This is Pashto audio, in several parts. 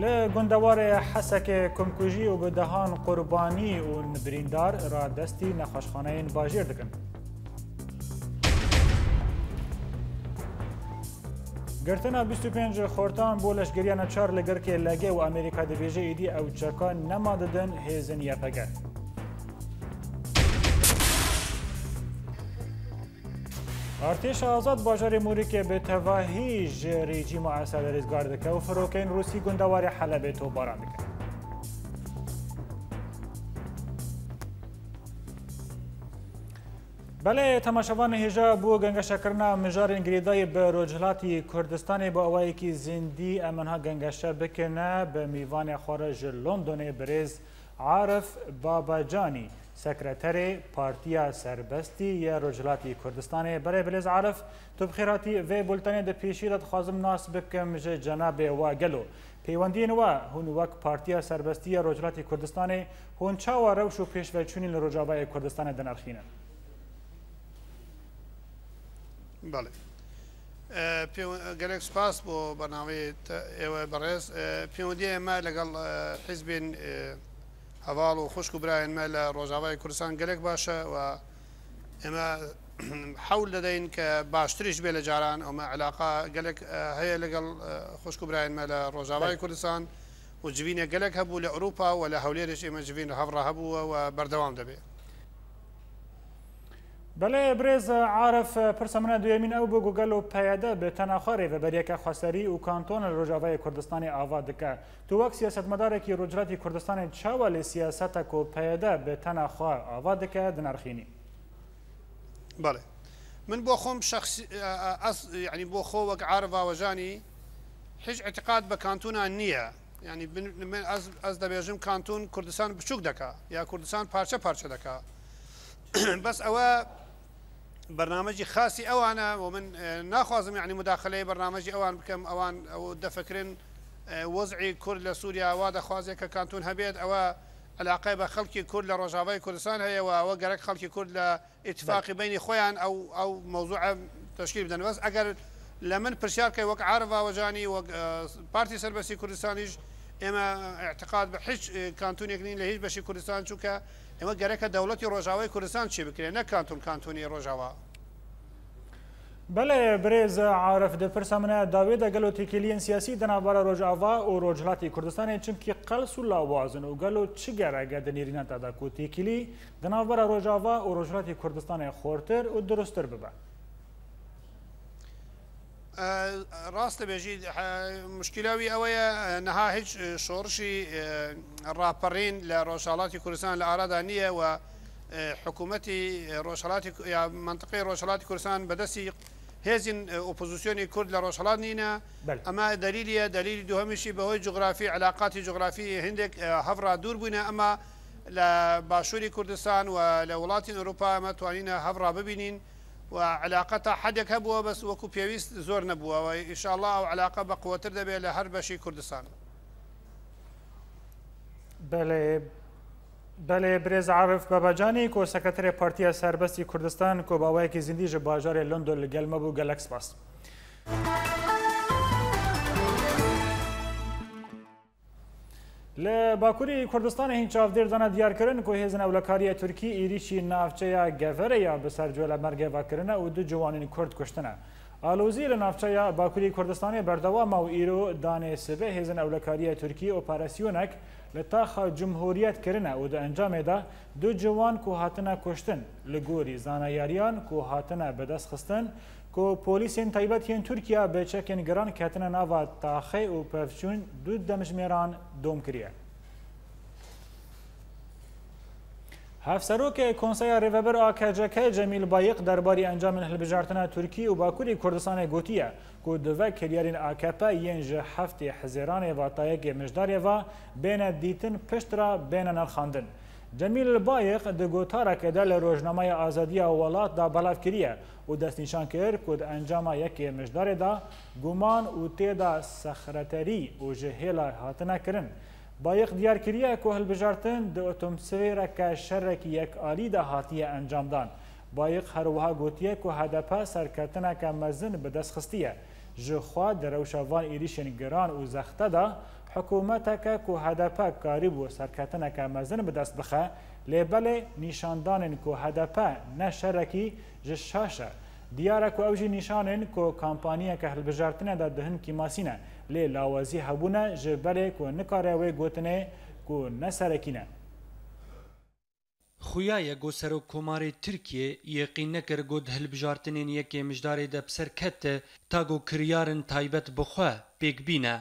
ل گندوار حسک کمکوژی و گدهان قربانی و نبریندار را دستی نخشخانه باجیر دکن. گرتنا 25 خورتان بولش گریان چار لگر که لگه و امریکا دبیجه ایدی او چکان نماددن هیزن یپگه. ارتش آزاد بازار موری که به تواهیج رژیم اسد ریزگار که و فروکین روسی گندوار حلب تو باران دکه بله تماشاوان هجا بو گنگا شکرنا مجار انگریدای به رجلاتی کردستان با اوائی که زندی امنها گنگشه بکنه به میوان خارج لندن بریز عارف جانی. سکرتر پارتیا سربستی یا رجلاتی کردستان برای بلیز عرف تو بخیراتی و بلتن ده پیشیرت خوازم ناس بکم جناب و گلو پیوندین و هون وک پارتیا سربستی یا رجلاتی کردستان هون چا و روش و پیشوچونی لرجابای کردستان دنرخینه بله گەلێک سپاس بۆ بەناوەیە ئێوە بەڕێز پەیوەندی ئێمە لەگەڵ حیزبین هەواڵ و خوشک و برایەنمە لە ڕۆژاوای کوردستان گەلێک باشە و ئێمە حول دەدەین کە باشترش بێ لە جاران ئەمە علاقا گەلێک هەیە لەگەڵ خوشک و برایەنمە لە ڕۆژاوای کوردستان و جوینە گەلێک هەبوو لە ئەوروپا و لە هەولێرش ئێمە جوین هەڕە هەبووە و بەردەوام دەبێت بەڵێ برێزە عاعرف پرسە منە دوێمین ئەو بۆ گوگەل و پەیەدە بێت تەناخوارێ بەبەریەکە خواسەری و کانتۆنە ڕۆژاوای کوردستانی ئاوا دکە تو وەک سیاستمەدارێکی ڕۆژراتی کوردستانی چاوە لێ سیاسەتە کۆ پەیەدە بێت تەناخوا ئاوا دکە دنرخینی بەڵێ من بۆ خۆم ینی بۆ خۆ وەک عاعرفاوەژانی هیچ اعتقاد بە کانتونان نییە ینی ئەس دەبێژم کانتون کوردستان بچوک دکا یا کوردستان پارچە پارچە دکا بەس ئەوە بەرنمەجی خاصی ئەوانە و من ناخوازم یعنی مداخلەی بەرنمەجی ئەوان بکەم ئەوان ئەو دەفکرن وەزعی کورد لە سووریا وا دەخوازێک کە کانتون هەبێت ئەوە علاقای بە خەڵکی کورد لە ڕۆژاوای کوردستان هەیەەوە ئەوە گەرەک خەڵکی کورد لە ئتفاقی بینی خۆیان ئەو ئەو مەوزوع تشکیل بدەنوەس ئەگەر لە من پرسیارکە وەک عرەوەژانی وەک پارتی سەربەسی کوردستانیش ئێمە اعتقاد بە هیچ کانتونێکنین لە هیچ بەشی کوردستان چووکە ئێمە گەرەکە دەوڵەتی ڕۆژاوای کوردستان چی بکرێن نە کانتون کانتونی ڕۆژاوا بەێ برێز عاعرف دەپرسا منە داوێ دەگەلۆ تێکیلین سیاسی دەنابارە ڕۆژاوا و ڕۆژهاتی کوردستانی چمکی قەلس و لاوازن و گەلو چی گەراگە دەنیرینە تاداکو تێکیلی دەنابەرە ڕۆژاوا و ڕۆژهاتی کوردستانی خۆرتر و دروستتر ببە. ڕاستە بێژید مشکلاوی ئەوەیە نەها هیچ شۆڕشی ڕاپەڕین لە ڕۆژهاڵاتی کوردستان لە ئارادا نییە و حکوومەتی ڕۆژهڵاتی منطقی ڕۆژهڵاتی کوردستان بەدەستی هێزین ئۆپۆزیسیۆنی کورد لە ڕۆژهڵات نینە ئەمە دەلیلیە دەلیلی دوهەمیشی بەهۆی جوگرافی علااقاتی جوگرافی هندێک هەفرا دوور بووینە ئەمە لە باشووری کوردستان و لە وڵاتی ئەوروپا ئەمە توانینە هەفرا ببینین. و علاقەتا حەدێک هەبووە بەس وەکو پێویست زۆر نەبووەوە ئیشاءله ئەو علاقە بە قوتر دەبێت لە هەر بەشی کوردستان بەێ برێز عرف بەبجانانی کۆسەکەترێ پارتیە سربەستی کوردستان کۆباوەیەکی زیندیژە باژارێ لندۆ لە گەلمە بوو گەلەکس باس. ل باکوری کوردستان هین چاودیر دانا دیار کرن که هزن اولکاری ترکی ایریشی نافچه یا گفره یا بسر جوال مرگ وکرنه و دو جوانین کرد کشتنه. آلوزی ل نافچه یا باکوری کوردستان بردوام او ایرو دانه سبه هزن اولکاری ترکی اپراسیونک لتاخ جمهوریت کرنه و دو انجام ده دو جوان که هاتنه کشتن لگوری زانایاریان که هاتنه بدست خستن کو پۆلیسên تایبەت hên Türkiya بێچەکێن گەران کەتنە nava taxê û pevçûn du demjmêran dom kiriye. Hevserokê Konseya Rêveber a KCK Cemîl Bayiq derbarî encamên hilbijartina Tirkî û Bakurê Kurdistanê gotiye ku di ve kiryarên AKP yên ji heftê hezêranê vatayekê mijdarê ve bêne dîtin piştra bêne nirxandin. جمیل بایق د گوتارا که دل روزنامه آزادی اولات دا بلاف کریه و دست نشان کرد کد انجام یکی مجدار دا گمان و تیدا سخرتری و جهیل هاتنه کرن بایق دیار کریه که هل بجارتن د اتمسویر که شرک یک آلی دا هاتیه انجام دان بایق هروها گوتیه که هدپه سرکتنه که مزن به دست خستیه جخوا در روشاوان ایریشن گران و زخته دا حکومتەکە و هەدەپە کاری بوو سەرکەتنەکە مەزن بدەست بخە لێبەلێ نیشاندانن و هەدەپە نەشەرەکی ji شاشە. دیارە و ئەوژی نیشانن کۆ کامپانیەکە هەلبژارتنەدا دهن کیماسینە لێ لاوازی هەبوونە ji بەرێک و نکارەوەی گوتنێ و نەسەرەکینە. خویایە گۆسەر و کۆمارێ ترکیە یەقین نەکرد گۆ هەلبژارتنین یەکێ مژدارێ دەپسەر کەتە تاگۆ کریارن تایبەت بخوا پێکبینە.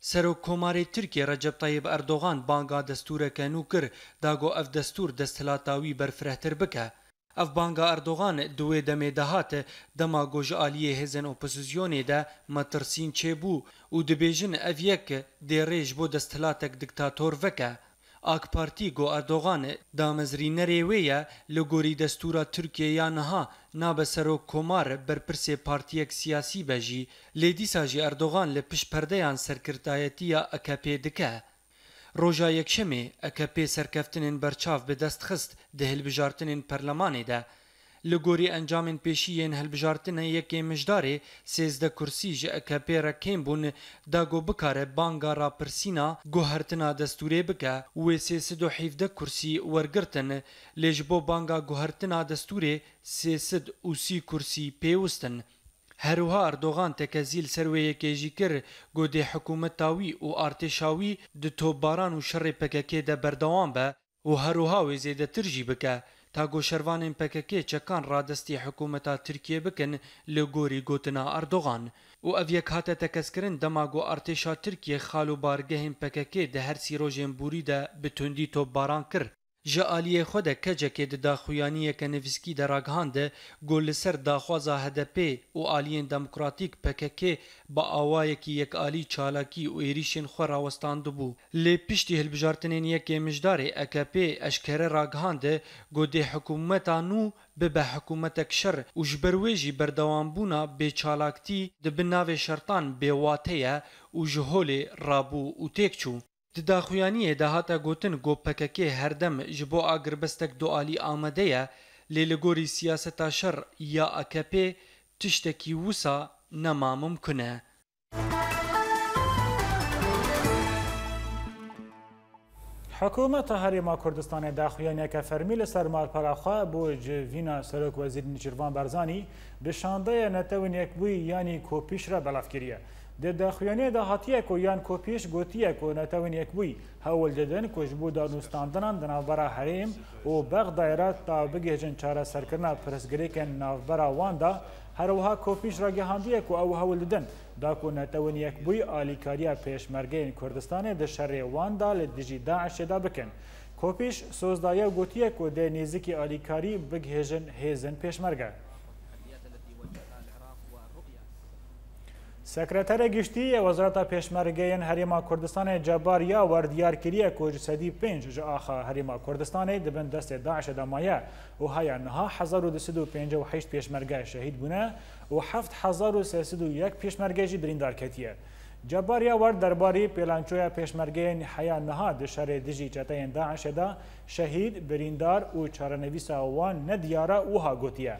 سروکوماری ترکیه رجب طیب اردوغان بانگا دستورک نو کر داگو اف دستور دستلاتاوی برفرهتر بکه اف بانگا اردوغان دوی دمه دهات دما گوج آلیه هزن اپوزیسیونی ده مترسین چه بو او دبیجن اف یک دیریج بو دستلاتک دکتاتور وکه AK Parti go Erdogan e, damezrînerê wê ye li gorî destûra Tirkiye ya niha nabe serok komar berpirsê partiyek siyasî be jî lê dîsa jî Erdogan li piş perdeyan serkirdayetî ya AKP e dike. Roja yekşemê AKP e serkeftinên berçav bi dest xist di hilbijartinên perlemanê de لګوري انجامن پېشیین هلبجارتنه یکې مجدارې سیزده کرسی ژ اکپې را کېمبون دا ګو بکاره بانګا را پرسینا ګوهرتنا دستورې بکه وې سیس دو حیفده کرسی ورګرتن لېجبو بانګا ګوهرتنا دستورې سیسد اوسی کرسی پېوستن هروها اردوغان تکزیل سروی کیجی کر گودی حکومت تاوی و ارتشاوی د توباران و شر پککی ده بردوان به و هروها وزیده ترجی بکه تا گوشروانên PKK çekan radestî hikûmeta Tirkiye bikin li gorî gotina Erdogan û ev yek hate tekeskirin dema got artêşa Tirkiye xalû bargehên PKK di her sîrojên borî de bi tundî topbaran kir. ji aliyê xwe de kecekê di daxuyaniyeke nivîskî de ragihandî got li ser daxwaza HDP û aliyên demokratîk PKK bi awayekî yekalî çalakî û êrişên xwe rawestandibû. Lê piştî hilbijartinên yekê mijdarê EKP eşkere ragihandî got dê hikûmeta nû bibe hikûmetek şer û ji ber wê jî berdewambûna bêçalaktî di bin navê şertan bêwateye û ji holê rabû û têk çû. Di daxuyaniyê de hata gotin gopekekê herdem ji bo agirbestek du alî amade ye lê li gorî siyaseta şer ya AKP tiştekî wisa nema mumkin e. حکومت هریما کوردستان داخویانی که فرمی لسر مالپراخوا بو جوینا سرک وزیر نیچروان برزانی به شانده نتوین یک بوی یعنی کوپیش را بلافکریه ده د خویانه د هاتیه کو یان کو پیش گوتیه کو نتوین یک بوی هول ددن کوش بو دانوستاندنان د ناوبرا حریم او بغ دایره تا بگهجن چاره سرکرنا پرسگری کن ناوبرا واندا هر وها کو پیش را گهاندیه کو او هول ددن دا کو نتوین یک بوی آلیکاریا پیشمرگین کردستان د شر واندا ل دجی داعش دا بکن کوپیش سوزدایا گوتیه کو د نزیکی آلیکاری بگهجن هیزن پیشمرگه سکرتر گشتی وزارت پیشمرگین هریما کردستان جبار یا وردیار کریه کج سدی پنج جا آخا هریما کردستان دبن دست داعش دمایه و هیا نها هزار و دسد و پنج و هشت پیشمرگه شهید بونه و هفت هزار و سیسد و یک پیشمرگه جی بریندار کتیه جبار یا ورد درباری پیلانچویا پیشمرگین حیا نها د شر دجی چته داعش دا شهید بریندار او چارنویس اوان ندیاره اوها گوتیه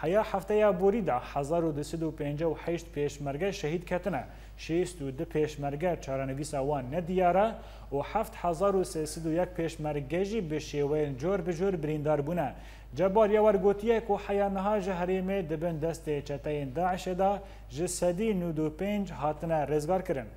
حیا هەفتەیە بۆریدا 1950 پێشمەرگە شەهید کەتنە شست و دو پێشمەرگە چارەنەویسە وان نەدیارە و 1970 پێشمەرگەژی بە شێوەیە جۆر بژۆر بریندار بوونە جەباریە وەرگوتیەک و حەیانەها ژە هەرێمێ دەبن دەستێ چەتەین داعشێدا ژە سەدی 95 هاتنە ڕێزبارکردن.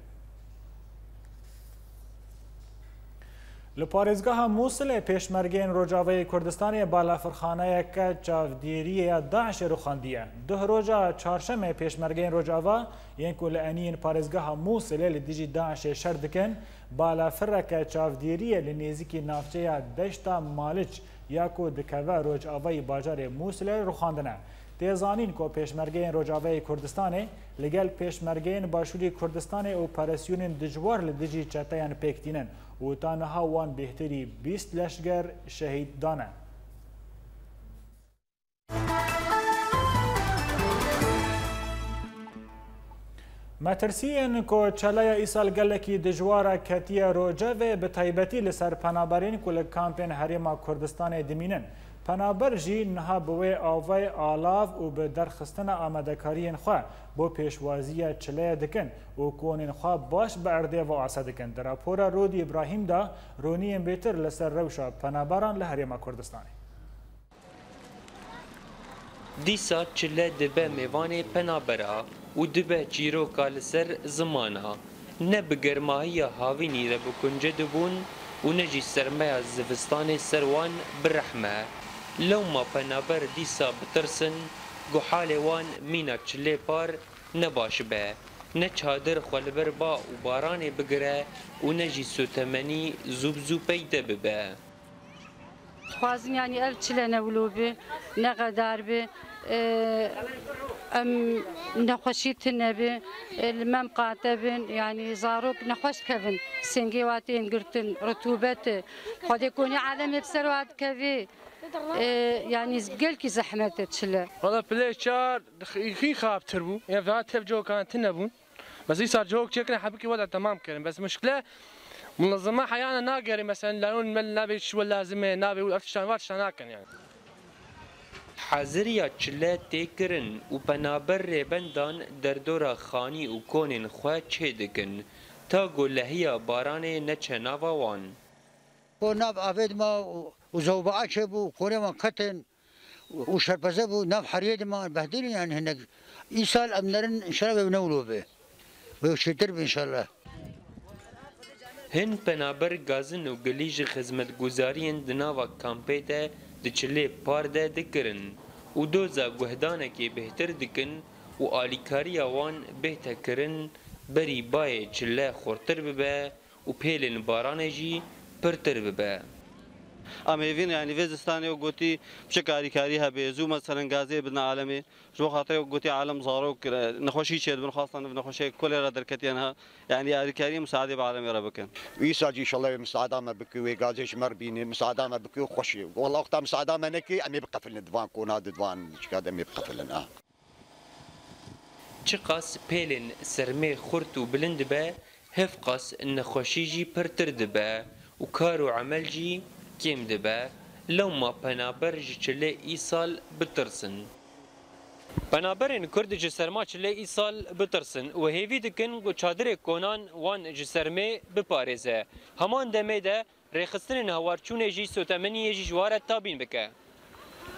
لپارێزگاها مووسلێ پێشمەرگێن ڕۆژاوەی کوردستانی بالافرخانەیەکە چاودێریە داعشێ روخاندیە ده ڕۆژە چارشەمێ پێشمەرگەین ڕۆژاوا یەنکو لە ئەنین پارێزگاها مووسلێ لە دیژی داعشێ شەر دکەن بالافرەکە چاودێریە لە نێزیکی ناوچەیە دەشتا مالچ یاکو دکەوە ڕۆژاوای باژارێ مووسلێ روخاندنە. تیزانین کو پیشمرگین روجاوه کردستان لگل پیشمرگین باشوری کردستان او پرسیونین دجوار لدجی چتیان پیکتینن و تانها وان بهتری 20 لشگر شهید دانه. مترسیین کو چلای ایسال گلکی دجوارا کتیه روجاوه به تایبتی لسر پنابرین کل کامپین حریما کردستان دمینن. پنابر جی نها بوی آوی آلاف و به درخستن آمدکارین خوا بو پیشوازی چله دکن و کونین خوا باش برده و آسا دکن در اپورا رود ابراهیم دا رونیم بیتر لسر روشا پنابران لحریم کردستانه دیسا چله دبه میوان پنابرا و دبه چیروکا لسر زمانا نه بگرمایی هاوینی را بکنجه دبون و نجی سرمه از زفستان سروان برحمه لەومە پەنابەر دیسا بترسن گوحالێوان مینە چلێ پار نەباش بێ نە چادر خەلبەر با و بارانێ بگرە و نەژی سوتەمەنی زوب زوپەی دەببە. خوازمیانی ئەل چلە نەولو بێ نەغەدار بێ ئەم نەخۆشی تنەبێ مەم قاتە بن ینی زارۆک نەخۆشکەبن سنگێ واتێنگرتن ڕتوبەتە خۆدێ کۆنی عالەمێ بسەروات کەوێ. یعنی گەلکی زەحمەتت چلە بەڵە پلێ چار خی خاپتر بوو ێدا تێبجۆکانتن نەبوون بەس ئیسا جۆک چێکرە حبکی وەدا تەمام کردن بەس مشکلە منظمە حیانە ناگەری مەسەن لەون من نابێت شوە لازمێ نابێ و ئەفتشان وارشان ناکەن یان حەزریە چلە تێکردن و پەنابەر ڕێبندان دەردۆرە خانی و کۆنین خوێ چێ دکن تا گۆلەهیە بارانێ نەچە ناواوان. بۆ ناب ئاێت ما وزوبة عشبوا قريما كتن وشربزبوا نف حريد ما بهدلين يعني هناك إيصال أمنرن إن شاء الله بنولو به وشتر إن شاء الله هن پنابر گازن و گلیج خدمت گزارین دناوا کامپی ده د چلی پار ده دکرن و دوزا گهدانه کی بهتر دکن و آلیکاری وان بهتر کرن بری بای چله خورتر ببه و پیلن بارانه جی پرتر ببه اما این یعنی وێزستانی و گویی کاری بچە کاریکاری هەبێ زوو مە سەرنگازێ بدن عالمی ژۆ خاتەیە گویی عالم نخوشی بدن خاصا چێت بن خواستان را درکتی دەرکەتیانها یعنی کاری کاری مساعده مساعده عالمی را بکن یاریکاری مساعدی بەعاالمی ڕە بکەن ویساجی شڵێ مساعدامە بکوێ و مەربینێ مساعدامە بکوێ خۆشی وڵاوختا مساعدامە نەکەی ئەمێ بقفلن دوان کۆنا ددوان چکا دەمێ بقفلن. چ قاس پێلێن سەرمێ خورد و بلند به هفقس نخوشی جی پرتر دەبە و کار و عمل جی kêm dibe lewma penaber ji çilê îsal bitirsin. Penaberên Kurd ji serma çilê îsal bitirsin û hêvî dikin ku çadırê konan wan ji sermê biparêze. Heman demê de rêxistinên hewarçûnê jî sotemeniyê jî ji ware tabîn bike.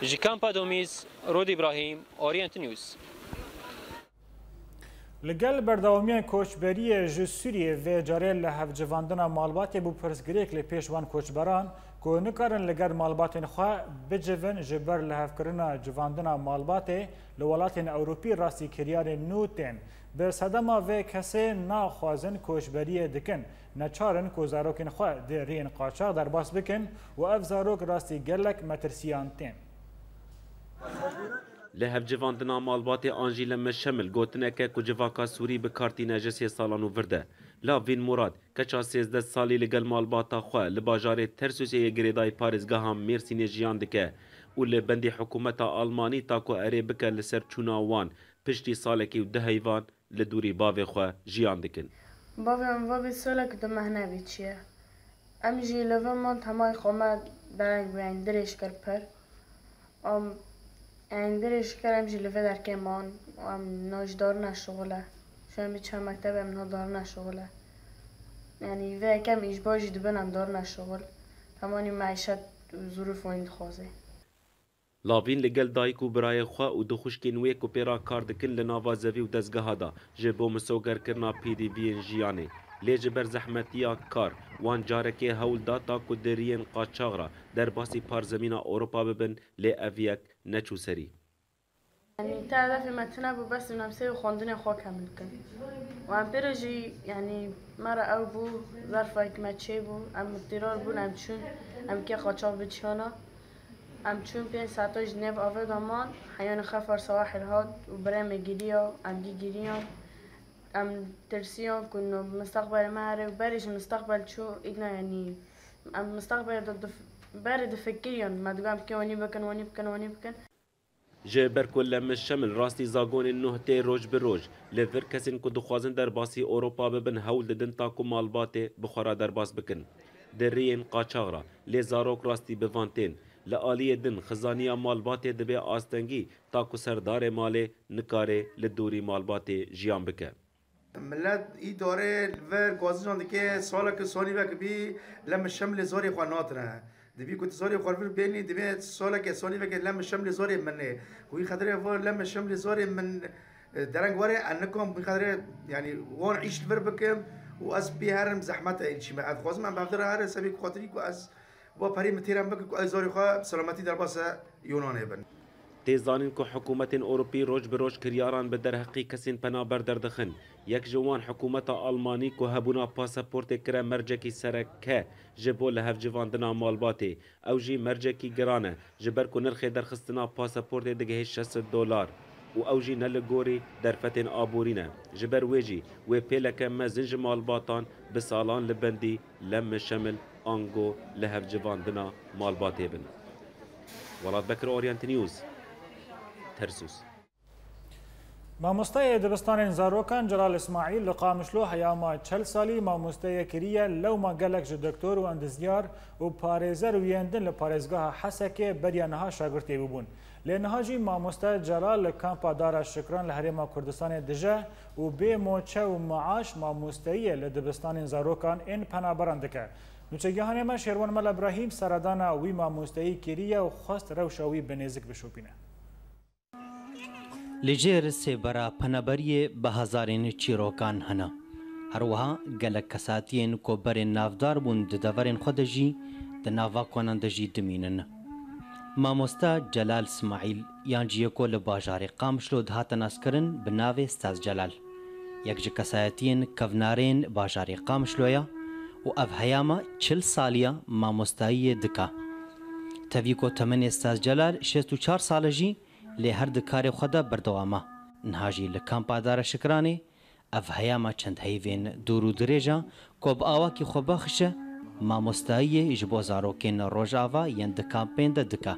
Ji Kampa Domiz, Rod İbrahim, Orient News. لگل بردوامیان کوچبری جه سوریه و جاره لحف جواندن مالبات بو پرسگریک لپیش وان کوچبران کو نکارن لگر مالباتین خواه بجوین جبر لحفکرنا جواندنا مالباته لولاتین اوروپی راستی کریار نوتین به صدما و کسی ناخوازن کوشبری دکن نچارن کو زاروکین خواه در رین قاچاق در باس بکن و اف زاروک راستی گلک مترسیان تین له هفجواندنا مالبات آنجیل مشمل گوتنه که کجواکا سوری به کارتی نجسی سالانو ورده لاوین مراد کچا 13 سالی لگل مالباتا خو ل بازار ترسوسیه گریدای پاریزگاه مرسینه جیان دکه او ل بندی حکومت آلمانی تا کو اری بک ل سر چوناوان پشتی سالکی ده حیوان ل دوری باو خو جیان دکن باو ام باو سالک د مهنوی چیه ام جی لو من تمای قومه درنگ بیان درش کر پر ام اندرش کرم جی لو درکه من ام نوجدار نشغله Senin birçok məktəb əminə darına şoğul. Yəni və kəm işbaş dibənəm darına şoğul. تمانی معیشت ظروف و خوازه لاوین لگل دایک و برای خوا و دو خوشکین وی کو پیرا کار دکن لناوا زوی و دزگاه دا جبو مسوگر کرنا پی دی وی جیانه لیج بر زحمتیا کار وان جارکه هول دا تا کو درین قاچاغرا در باسی پار زمینا اوروپا ببن لی اویک نچو سری يعني تا تعرفي متنا بس نفسي خواندن خوا کامل کن و ام برجي يعني مرا او بو ظرف ایک مچه بو ام مدیرار بو ام چون ام كي خاچا بچیانا ام چون پین ساعتا نيف آوه دامان حيان خفر سواحل هاد و برم گیریا ام گی گیریا ام ترسیان کنو مستقبل مهره و برش مستقبل چو اینا یعنی يعني ام مستقبل دو بر دفکریان مدگم که وانی بکن وانی بکن وانی بکن جه برکل مشمل راستی زاگون نه تی روج به روج لور کسین که دخوازن در باسی اروپا ببن هول ددن تاکو مالبات بخورا در باس بکن درین قاچاغرا لی زاروک راستی بوانتین لعالی دن خزانیا مالبات دبه آستنگی تاکو سردار مال نکاره لدوری مالبات جیان بکن ملت ای داره ور گازی جان که سالا که سالی وک بی لم شمل زاری خواه ناتره دبی کوت زاری خورفر بینی دبی سالا که سالی بگه لم شمل زاری من وی خدره وار لم شمل زاری من درنگ واره انکم وی خدره يعني وان عیش بر بکم و هرم زحمت این چی ما خوازم هر سبی خاطری کو از با پری متیرم بگه کو از سلامتی در باس یونانه بن تێزانین کو حکوومەتین ئۆروپی ڕۆژ بڕۆژ کریاران بە كسين بنا پەنابەر دەردەخن یەک جوان حکوومەتە ئەلمانی و هەبوونا پاسەپۆرتێک کرە مەرجێکی سەرەکە ji بۆ لە هەفجیواندنا مالباتێ ئەو ژی مەرجێکی گرانە ji ber ku nرخێ دەرخستنا باسابورت دقه 60 دولار و أو جي نە لە گۆری دەرفەتێن ئابورینە ji ber wêjî wê pêleke me zin ji malbatan bi salan li bendî lem mişemil ango li hevcivandina malbatê bin. News. ترسوس مامۆستای دەبستانێن زارۆکان جەرال ئسماعیل لە قامشلۆ هەیاما چەل سالی مامۆستەیە کریە لەو ماگەلێک ji دکتۆر و ئەندزیار و پارێزەر وێندن لە پارێزگاها حەسەکێ بەریانەها شاگرتێ بوون. لێنەهاژی مامۆستا جەرال لە کامپادارە شکران لە هەرێما کوردستانی دژە و بێ مۆچە و مەعاش مامۆستەیە لە دەبستانین زارۆکان ئێن پەنابەران دەکە. نوچەگەهانێمە شێوەمە لە براهیم سەردانە وی مامۆستایی کریە و خواست ڕەوشەوی بەنێزک بشوپینە. لجێر سێبەرا پەنەبەریێ بە هەزارێن چیرۆکان هەنا هەروەها گەلە کەساتیەن کۆبەرێن نافدار بوون ددەڤەرێن خۆدەژی دە ناوا کۆناندەژی دمینن مامۆستا جەلال سماعیل یان جیەکۆ لە باژارێ قامشلۆ دهاتە ناسکردن بە ناوێ ستاز جەلال یەکجە کەسایەتیەن کەڤنارێن باژارێ قامشلۆیە و ئەڤ هەیامە چل سالیە مامۆستاییە دکا تەوی کۆتەمەنێ ستاز جەلال 64 ساڵەژی لێ هەر دکارێ خۆدا بەردەوامە نهاژی لە کامپادارە شکرانی ئەف هەیەمە چەند هەیڤێن دوور و درێژە کۆب ئاواکی خۆبەخشە مامۆستاییە ئیش بۆ زارۆکێن ڕۆژاوا یەن دکامپێندە دکا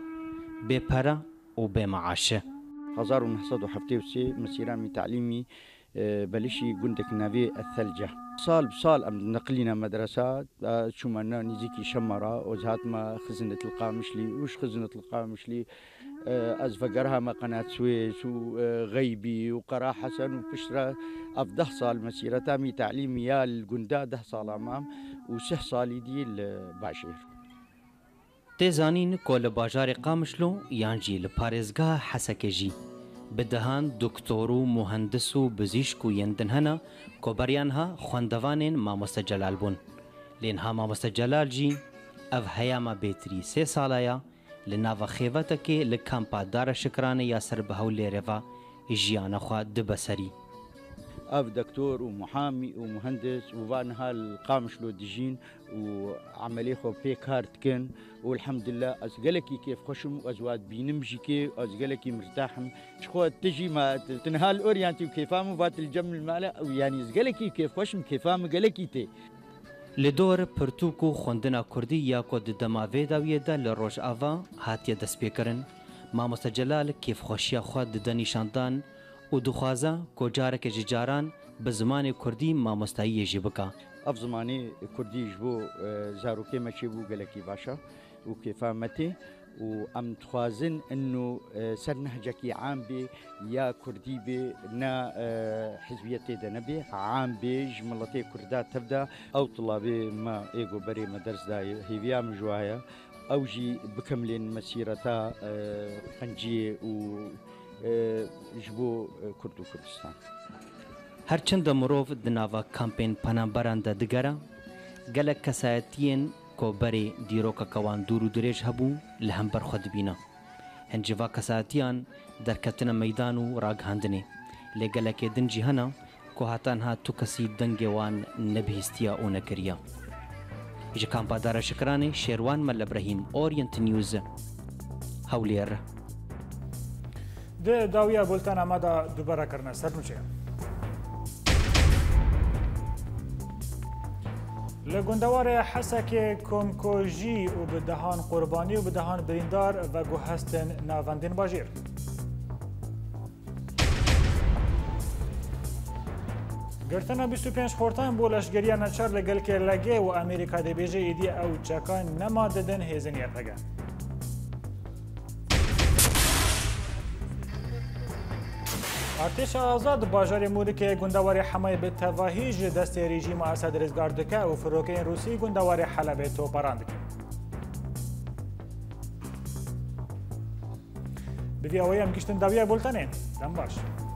بێپەرە و بێمەعاشە 1970 مسیرامی تعلیمی بەلیشی گوندێک ناوێ ئەثەلجە سال سال ئەم نەقلینە مەدرسە چوومەە نزیکی شەمەرا ئۆزهاتمە خزنت القامشلی وش خزنت القامشلی آه، أزفق ما قناة سويس وغيبي آه، وقرا حسن وبشرة أفضح صال مسيرة تامي تعليمية الجندا ده صال أمام وسه صالي دي الباشير تزانين كل باجار قامشلو يانجي لباريزغا حسكجي بدهان دکتور و مهندس و بزیشک هنا كوبريانها ها خواندوانین ماموستا جلال بون لین ها ماموستا جلال جی او هیاما بیتری سه سالایا لناوا خیوته کې لکمپادار شکرانه یاسر بهولې روا جیانه خو د بسري اب دكتور ومحامي ومهندس وفان هالقامش له دجين وعملي خو بيك هارت كن والحمد لله ازقلكي كيف خشم وازواد بينمجي كي ازقلكي مرتاحم شخو تجي ما تنهال اوريانتي وكيفام وفات الجم المالا ويعني ازقلكي كيف خشم كيفام قلكي تي Li dor pirtûk û xwendina Kurdî ya ku di dema vê dawiyê de li Rojava hatiye destpêkirin, Mamoste Celal kêfxweşiya xwe dide nîşandan û dixwaza ku careke ji caran bi zimanê Kurdî mamosteyiyê jî bika. Ev zimanê Kurdî ji bo zarokê me çêbû gelekî başa û kêfa metê, وعم توازن انه سر نهجك عام بي يا كردي بي نا حزبيتي دنبي عام بي جملتي كردات تبدا او طلابي ما ايغو بري مدرس داي هيبيا مجوايا او جي بكملين مسيرتا قنجي و جبو كردو كردستان هرچند مرۆڤ دناوە کامپین پەنابەران دەدگەرە گەلە کەسایەتیان کۆبەرێ دیرۆکەکەوان دوور و درێژ هەبوو لە هەمبەر خۆ دبینە هەنجڤا کەساتیان دەرکەتنە مەدان و ڕاگەاندنێ لێگەلەکێ دنجی هەنا کۆهاتان هات تو کەسی دەنگێوان نەبیستیا ئەو نەکرە ژ کامپادارە شکرانی شێوان مە لە برەهیم ئۆریەنت نیوزە هەولێرە د داویا بولتان ئامادا دووبارەکردە سەر نوچەیە لگندوار حسک کمکوژی و به دهان قربانی و به دهان بریندار و گوهستن ناوندین باجیر گرتنە 25 خۆرتان بۆ لەشگەریە نەچار لەگەل کێ لەگێ و ئەمریکا دەبێژە ئیدی ئەو چەکان نەما دەدەن هێزن یاپەگەن. ارتش آزاد باجار مورد که گندوار حمای به تواهیج دست رژیم اسد رزگار دکه و فروکه روسی گندوار حلب تو پراند کرد. به وی آوه هم گشتن دویه بولتنه دم باش.